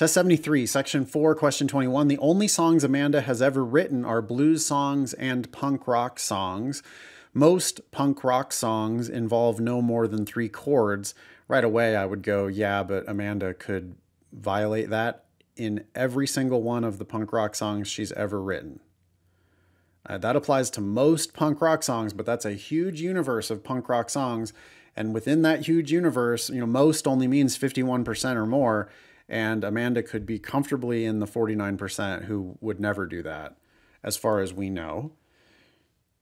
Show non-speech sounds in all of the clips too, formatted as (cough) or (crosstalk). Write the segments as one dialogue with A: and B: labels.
A: Test 73, Section 4, Question 21. The only songs Amanda has ever written are blues songs and punk rock songs. Most punk rock songs involve no more than three chords. Right away, I would go, yeah, but Amanda could violate that in every single one of the punk rock songs she's ever written. Uh, that applies to most punk rock songs, but that's a huge universe of punk rock songs. And within that huge universe, you know, most only means 51% or more. And Amanda could be comfortably in the 49% who would never do that, as far as we know.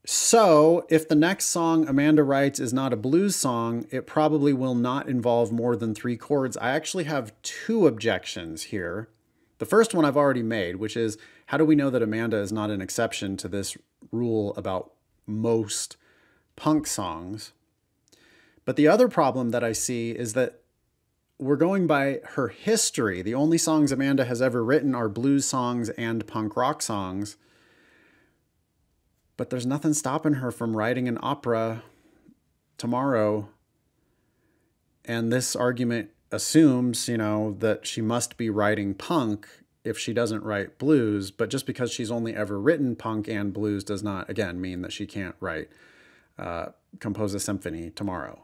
A: So, if the next song Amanda writes is not a blues song, it probably will not involve more than three chords. I actually have two objections here. The first one I've already made, which is how do we know that Amanda is not an exception to this rule about most punk songs? But the other problem that I see is that we're going by her history. The only songs Amanda has ever written are blues songs and punk rock songs. But there's nothing stopping her from writing an opera tomorrow. And this argument assumes, you know, that she must be writing punk if she doesn't write blues, but just because she's only ever written punk and blues does not, again, mean that she can't write, uh, compose a symphony tomorrow.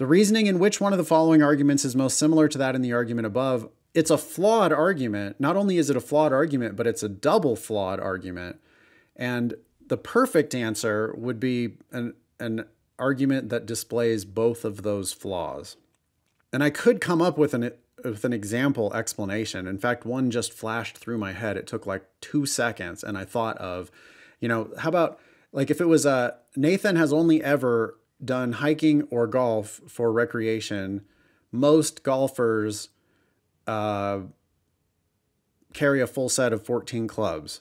A: The reasoning in which one of the following arguments is most similar to that in the argument above, it's a flawed argument. Not only is it a flawed argument, but it's a double flawed argument. And the perfect answer would be an, an argument that displays both of those flaws. And I could come up with an with an example explanation. In fact, one just flashed through my head. It took like two seconds, and I thought of, you know, how about like if it was a Nathan has only ever done hiking or golf for recreation. Most golfers uh, carry a full set of 14 clubs.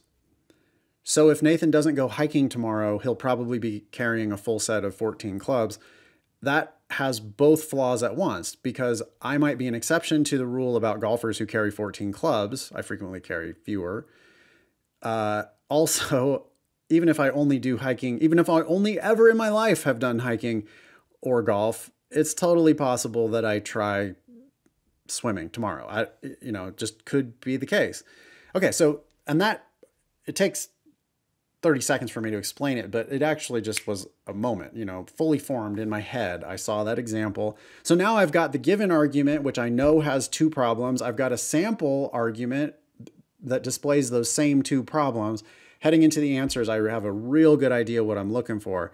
A: So if Nathan doesn't go hiking tomorrow, he'll probably be carrying a full set of 14 clubs. That has both flaws at once because I might be an exception to the rule about golfers who carry 14 clubs. I frequently carry fewer. Uh, (laughs) also, even if I only do hiking, even if I only ever in my life have done hiking or golf, it's totally possible that I try swimming tomorrow. I, you know, just could be the case. Okay, so, and that, it takes 30 seconds for me to explain it, but it actually just was a moment, you know, fully formed in my head. I saw that example. So now I've got the given argument, which I know has two problems. I've got a sample argument that displays those same two problems. Heading into the answers, I have a real good idea what I'm looking for.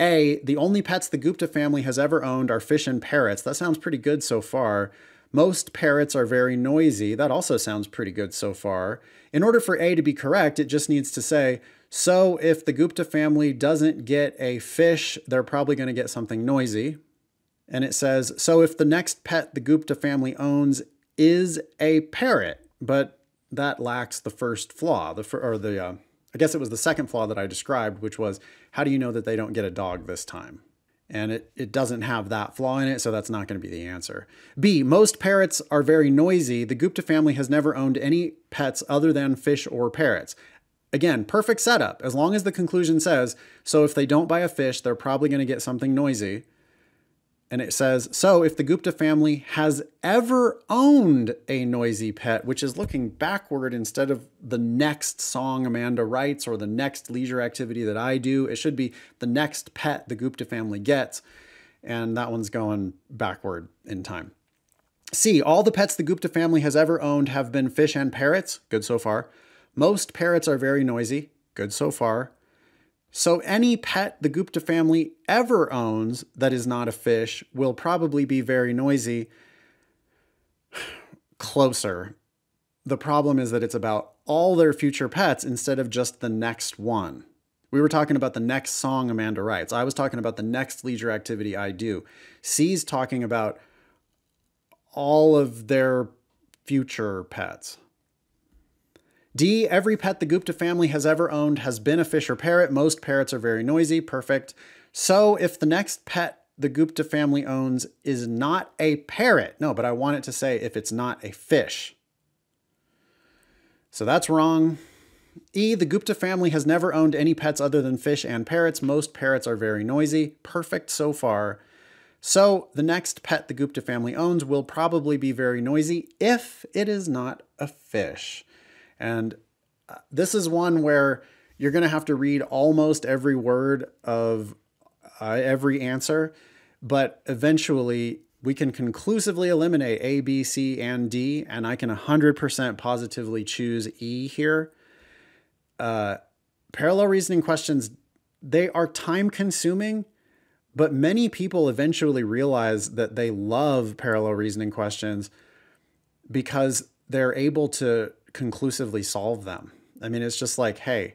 A: A, the only pets the Gupta family has ever owned are fish and parrots. That sounds pretty good so far. Most parrots are very noisy. That also sounds pretty good so far. In order for A to be correct, it just needs to say, so if the Gupta family doesn't get a fish, they're probably going to get something noisy. And it says, so if the next pet the Gupta family owns is a parrot, but that lacks the first flaw, the or the uh, I guess it was the second flaw that I described, which was how do you know that they don't get a dog this time? And it, it doesn't have that flaw in it, so that's not going to be the answer. B, most parrots are very noisy. The Gupta family has never owned any pets other than fish or parrots. Again, perfect setup, as long as the conclusion says, so if they don't buy a fish, they're probably going to get something noisy. And it says, so if the Gupta family has ever owned a noisy pet, which is looking backward instead of the next song Amanda writes or the next leisure activity that I do, it should be the next pet the Gupta family gets. And that one's going backward in time. C, all the pets the Gupta family has ever owned have been fish and parrots. Good so far. Most parrots are very noisy. Good so far. So any pet the Gupta family ever owns that is not a fish will probably be very noisy. (sighs) Closer. The problem is that it's about all their future pets instead of just the next one. We were talking about the next song Amanda writes. I was talking about the next leisure activity I do. C's talking about all of their future pets. D, every pet the Gupta family has ever owned has been a fish or parrot. Most parrots are very noisy. Perfect. So if the next pet the Gupta family owns is not a parrot, no, but I want it to say if it's not a fish. So that's wrong. E, the Gupta family has never owned any pets other than fish and parrots. Most parrots are very noisy. Perfect so far. So the next pet the Gupta family owns will probably be very noisy if it is not a fish. And uh, this is one where you're going to have to read almost every word of uh, every answer, but eventually we can conclusively eliminate A, B, C, and D, and I can 100% positively choose E here. Uh, parallel reasoning questions, they are time consuming, but many people eventually realize that they love parallel reasoning questions because they're able to conclusively solve them. I mean, it's just like, hey,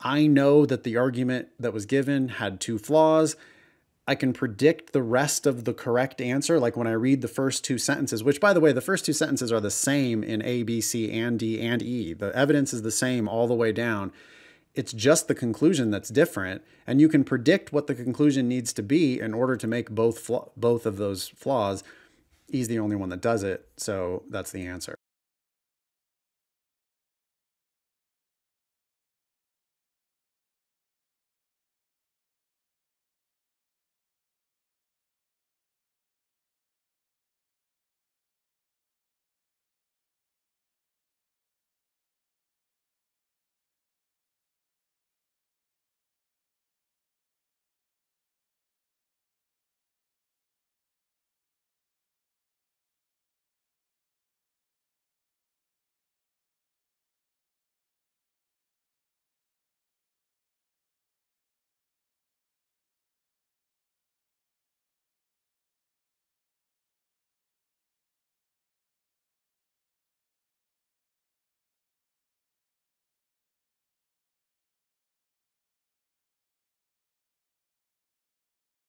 A: I know that the argument that was given had two flaws. I can predict the rest of the correct answer. Like when I read the first two sentences, which by the way, the first two sentences are the same in A, B, C, and D, and E. The evidence is the same all the way down. It's just the conclusion that's different. And you can predict what the conclusion needs to be in order to make both, both of those flaws. E's the only one that does it. So that's the answer.